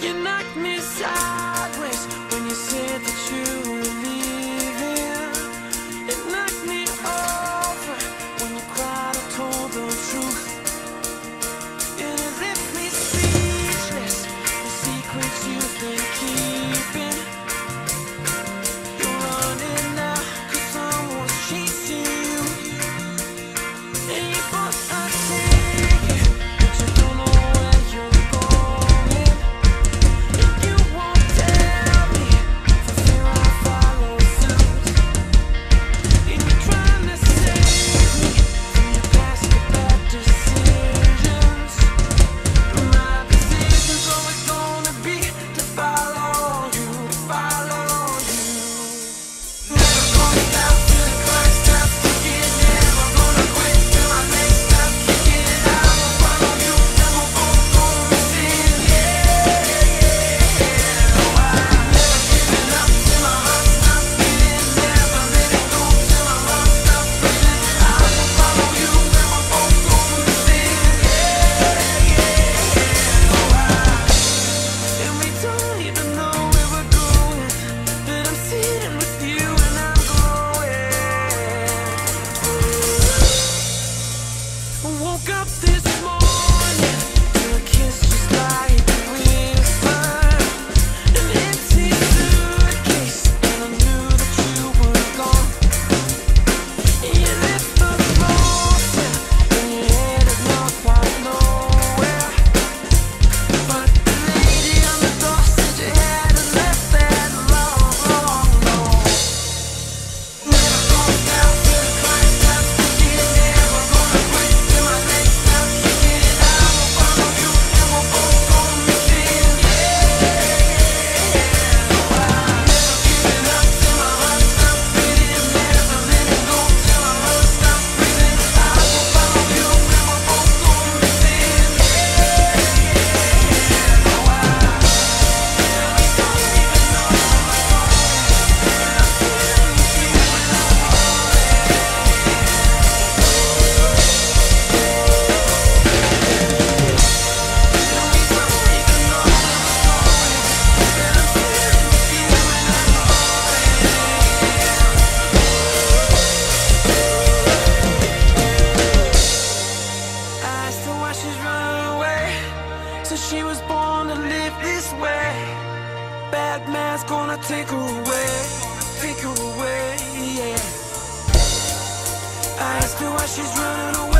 You knocked me sideways when you said that you That mask gonna take her away, take her away, yeah. I asked her why she's running away.